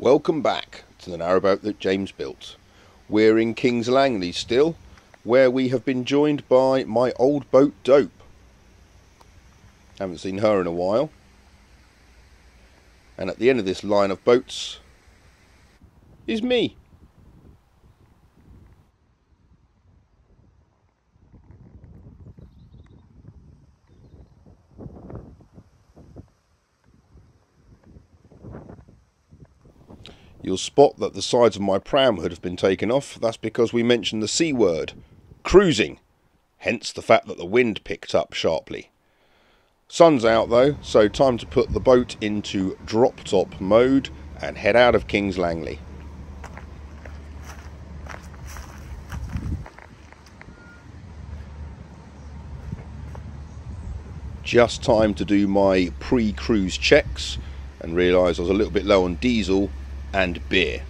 Welcome back to the narrowboat that James built. We're in King's Langley still, where we have been joined by my old boat Dope. Haven't seen her in a while. And at the end of this line of boats is me. You'll spot that the sides of my pram hood have been taken off. That's because we mentioned the C word, cruising. Hence the fact that the wind picked up sharply. Sun's out though, so time to put the boat into drop top mode and head out of King's Langley. Just time to do my pre-cruise checks and realise I was a little bit low on diesel and beer.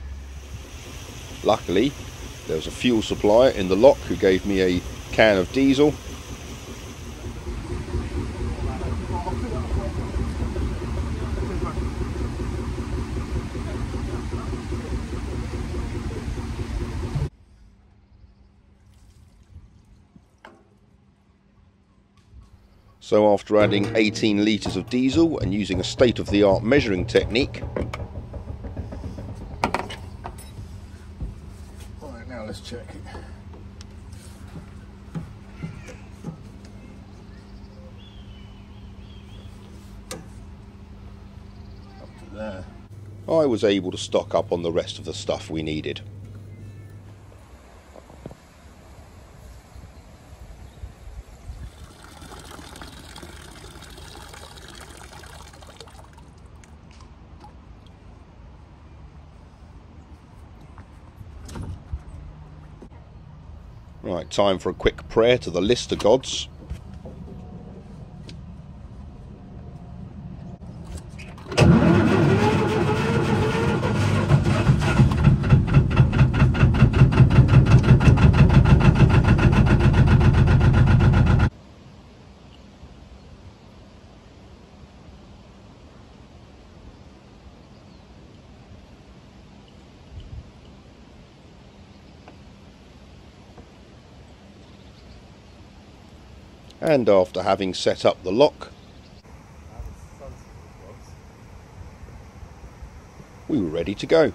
Luckily, there was a fuel supplier in the lock who gave me a can of diesel. So after adding 18 litres of diesel and using a state-of-the-art measuring technique, let's check it. Up to there. I was able to stock up on the rest of the stuff we needed. Right, time for a quick prayer to the Lister gods. And after having set up the lock we were ready to go.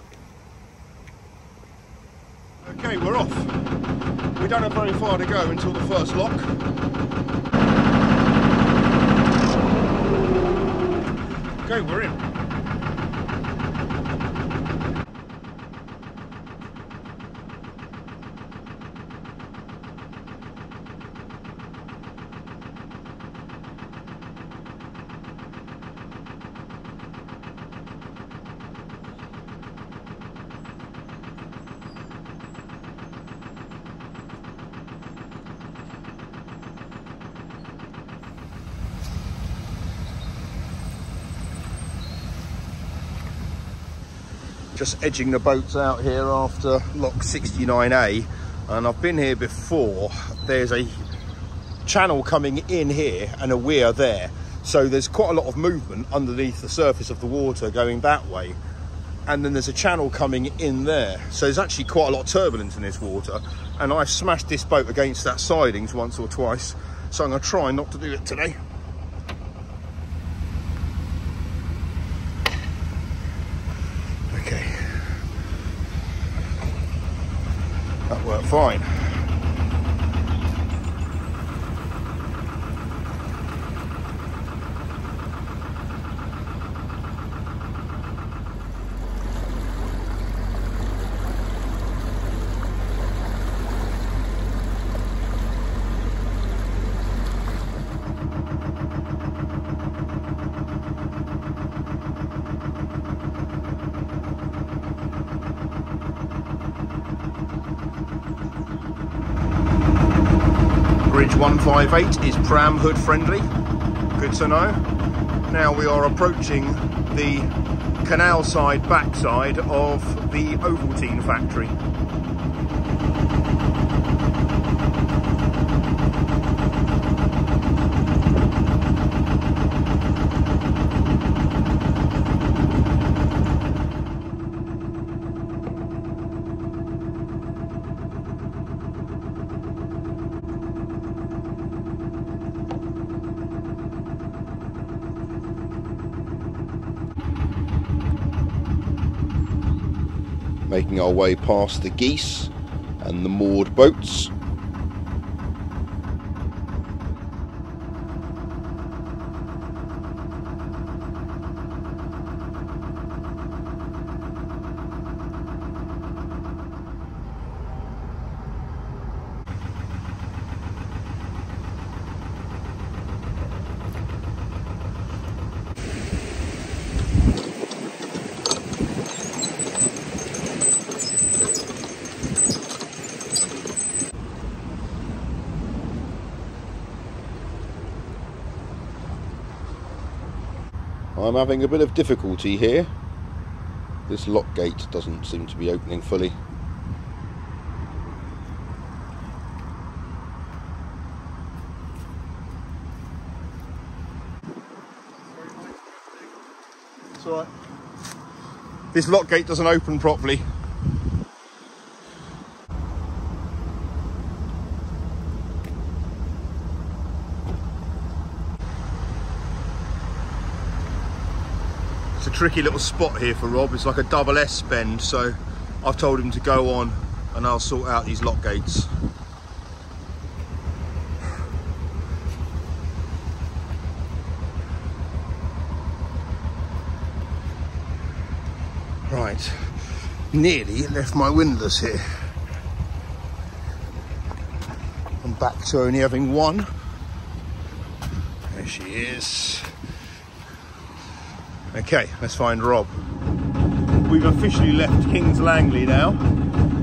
Okay, we're off. We don't have very far to go until the first lock. Okay, we're in. Just edging the boats out here after lock 69A and I've been here before. There's a channel coming in here and a weir there. So there's quite a lot of movement underneath the surface of the water going that way. And then there's a channel coming in there. So there's actually quite a lot of turbulence in this water. And I've smashed this boat against that sidings once or twice. So I'm to try not to do it today worked fine. Bridge 158 is pram hood friendly, good to know. Now we are approaching the canal side backside of the Ovaltine factory. Making our way past the geese and the moored boats. I'm having a bit of difficulty here. This lock gate doesn't seem to be opening fully. It's alright. Uh, this lock gate doesn't open properly. Tricky little spot here for Rob. It's like a double S bend, so I've told him to go on and I'll sort out these lock gates. Right, nearly left my windlass here. I'm back to only having one. There she is. Okay, let's find Rob. We've officially left Kings Langley now.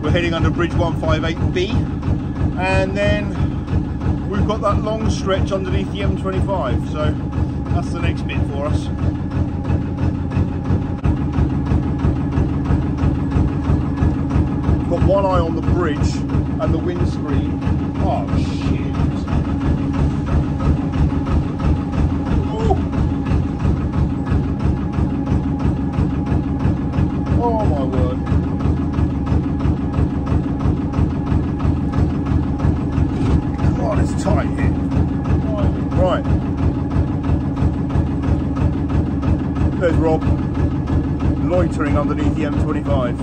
We're heading under Bridge 158B, and then we've got that long stretch underneath the M25. So that's the next bit for us. Got one eye on the bridge and the windscreen. Oh shit. There's Rob loitering underneath the M25.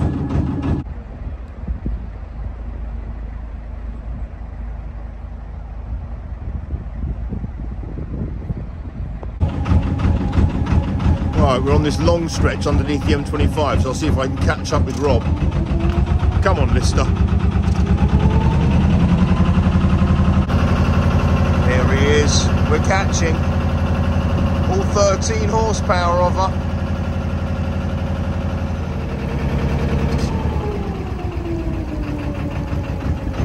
Right, we're on this long stretch underneath the M25, so I'll see if I can catch up with Rob. Come on, Lister. There he is. We're catching. All 13 horsepower of her.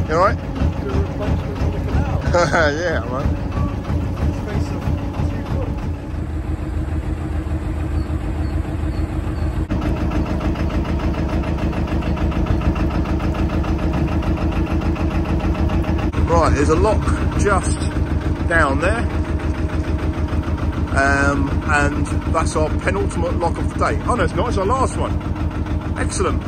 You alright? yeah, man. Right, there's a lock just down there. Um, and that's our penultimate lock of the day. Oh no, it's not, it's our last one. Excellent.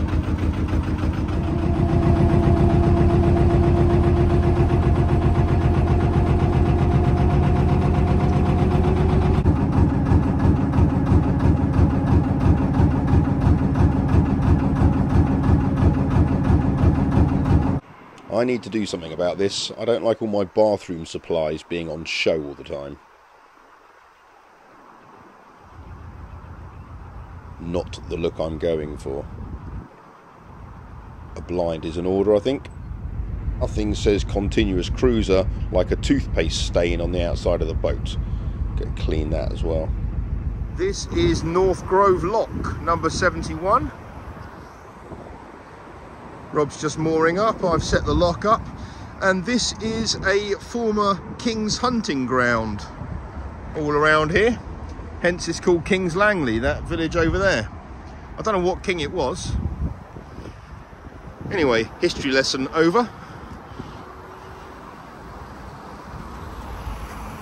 I need to do something about this. I don't like all my bathroom supplies being on show all the time. Not the look I'm going for. A blind is an order, I think. Nothing says continuous cruiser like a toothpaste stain on the outside of the boat. Go clean that as well. This is North Grove Lock, number 71. Rob's just mooring up, I've set the lock up, and this is a former King's hunting ground all around here. Hence it's called King's Langley, that village over there. I don't know what king it was. Anyway, history lesson over.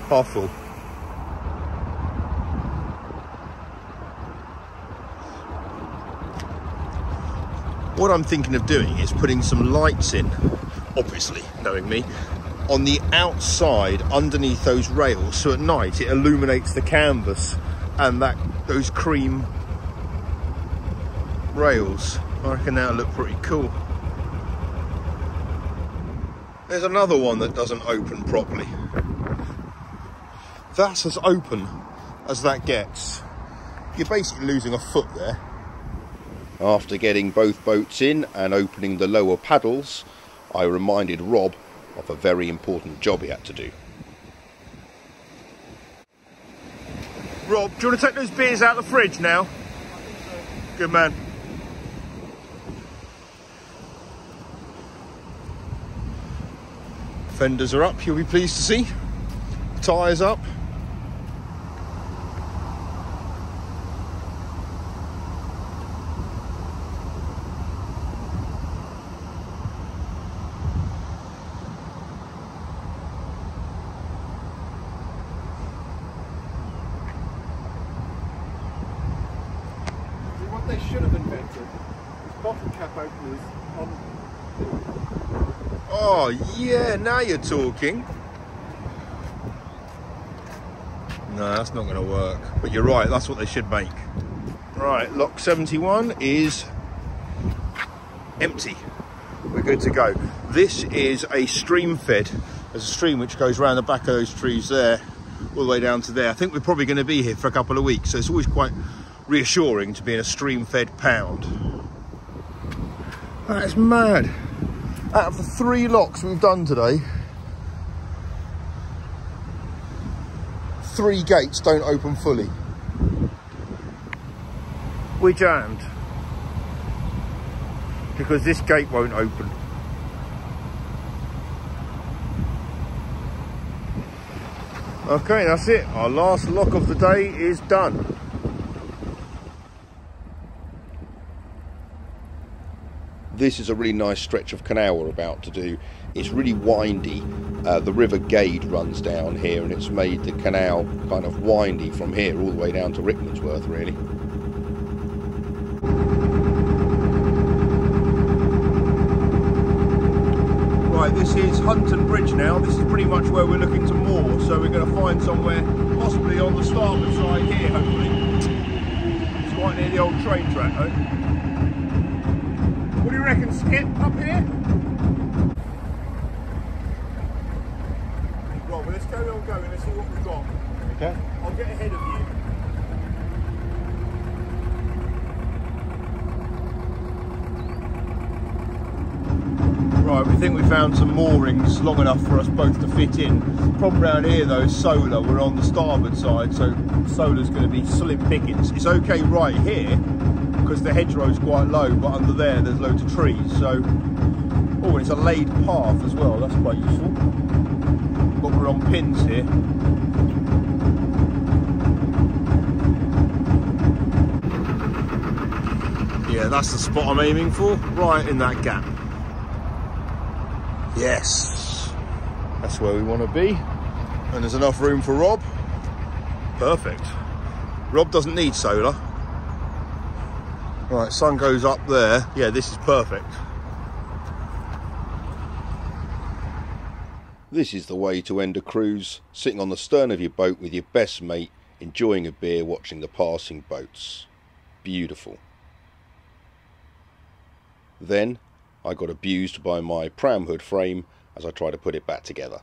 Half full. What I'm thinking of doing is putting some lights in, obviously, knowing me, on the outside underneath those rails so at night it illuminates the canvas and that those cream rails. I reckon that'll look pretty cool. There's another one that doesn't open properly. That's as open as that gets. You're basically losing a foot there. After getting both boats in and opening the lower paddles, I reminded Rob of a very important job he had to do. Rob, do you want to take those beers out of the fridge now? Good man. Fenders are up, you'll be pleased to see. Tyres up. they should have invented is bottle cap openers on. Oh yeah, now you're talking. No, that's not going to work. But you're right, that's what they should make. Right, lock 71 is empty. We're good to go. This is a stream fed. There's a stream which goes around the back of those trees there, all the way down to there. I think we're probably going to be here for a couple of weeks, so it's always quite reassuring to be in a stream-fed pound. That is mad. Out of the three locks we've done today, three gates don't open fully. We're jammed. Because this gate won't open. Okay, that's it. Our last lock of the day is done. This is a really nice stretch of canal we're about to do. It's really windy. Uh, the River Gade runs down here and it's made the canal kind of windy from here all the way down to Rickmansworth really. Right, this is Hunton Bridge now. This is pretty much where we're looking to moor. So we're going to find somewhere, possibly on the starboard side here, hopefully. It's quite near the old train track though reckon, Skip, up here? Right, well, let's carry on going. Let's see what we've got. Okay. I'll get ahead of you. Right, we think we found some moorings long enough for us both to fit in. Problem around here though is solar. We're on the starboard side, so solar's going to be slim pickings. It's okay right here, because the hedgerow's quite low, but under there there's loads of trees. So, oh, it's a laid path as well. That's quite useful. But we're on pins here. Yeah, that's the spot I'm aiming for, right in that gap. Yes, that's where we want to be. And there's enough room for Rob. Perfect. Rob doesn't need solar. Right, sun goes up there. Yeah, this is perfect. This is the way to end a cruise, sitting on the stern of your boat with your best mate, enjoying a beer, watching the passing boats. Beautiful. Then I got abused by my pram hood frame as I try to put it back together.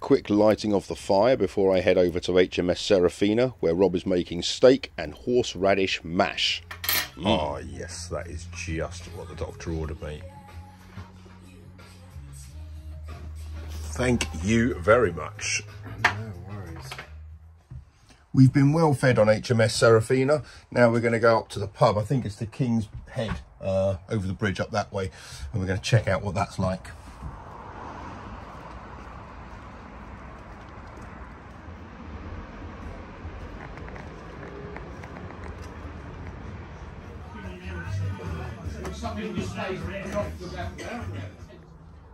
Quick lighting of the fire before I head over to HMS Serafina where Rob is making steak and horseradish mash. Mm. Oh yes, that is just what the doctor ordered me. Thank you very much. No worries. We've been well fed on HMS Serafina. Now we're going to go up to the pub. I think it's the King's Head uh, over the bridge up that way. And we're going to check out what that's like.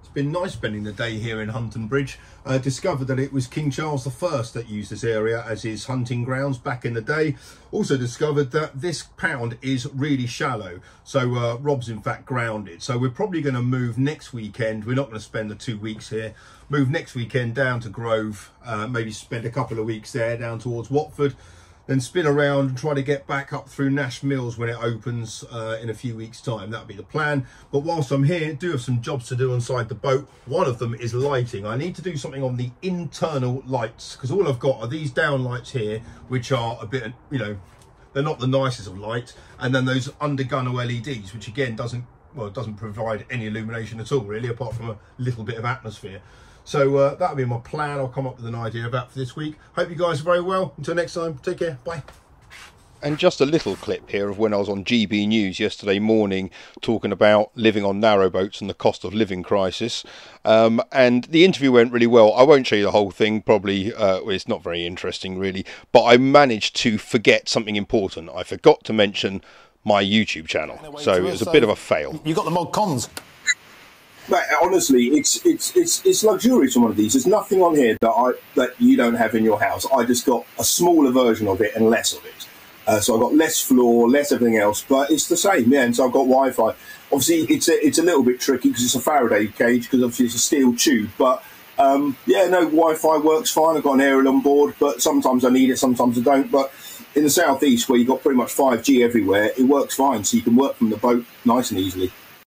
It's been nice spending the day here in Hunton Bridge. Uh, discovered that it was King Charles I that used this area as his hunting grounds back in the day. Also discovered that this pound is really shallow. So uh, Rob's in fact grounded. So we're probably going to move next weekend. We're not going to spend the two weeks here. Move next weekend down to Grove. Uh, maybe spend a couple of weeks there down towards Watford then spin around and try to get back up through Nash Mills when it opens uh, in a few weeks time. That'll be the plan. But whilst I'm here, do have some jobs to do inside the boat. One of them is lighting. I need to do something on the internal lights because all I've got are these down lights here, which are a bit, you know, they're not the nicest of light. And then those undergunwale LEDs, which again doesn't, well, doesn't provide any illumination at all really, apart from a little bit of atmosphere. So uh, that'll be my plan. I'll come up with an idea about for this week. Hope you guys are very well. Until next time, take care. Bye. And just a little clip here of when I was on GB News yesterday morning talking about living on narrowboats and the cost of living crisis. Um, and the interview went really well. I won't show you the whole thing, probably uh, it's not very interesting really, but I managed to forget something important. I forgot to mention my YouTube channel. So it was a bit of a fail. You got the mod cons but honestly, it's it's it's it's luxurious on one of these. There's nothing on here that I that you don't have in your house. I just got a smaller version of it and less of it. Uh, so I've got less floor, less everything else, but it's the same. Yeah, and so I've got Wi-Fi. Obviously, it's a it's a little bit tricky because it's a Faraday cage because obviously it's a steel tube. But um, yeah, no, Wi-Fi works fine. I've got an aerial on board, but sometimes I need it, sometimes I don't. But in the southeast, where you've got pretty much 5G everywhere, it works fine. So you can work from the boat nice and easily.